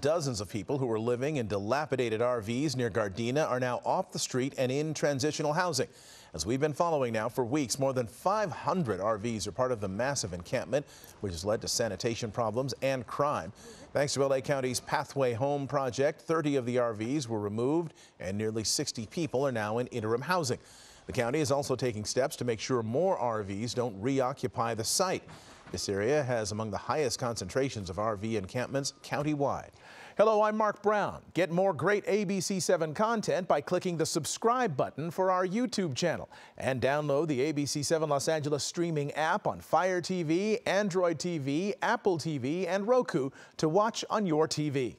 Dozens of people who were living in dilapidated RVs near Gardena are now off the street and in transitional housing. As we've been following now for weeks, more than 500 RVs are part of the massive encampment, which has led to sanitation problems and crime. Thanks to LA County's Pathway Home project, 30 of the RVs were removed and nearly 60 people are now in interim housing. The county is also taking steps to make sure more RVs don't reoccupy the site. This area has among the highest concentrations of RV encampments countywide. Hello, I'm Mark Brown. Get more great ABC7 content by clicking the subscribe button for our YouTube channel and download the ABC7 Los Angeles streaming app on Fire TV, Android TV, Apple TV, and Roku to watch on your TV.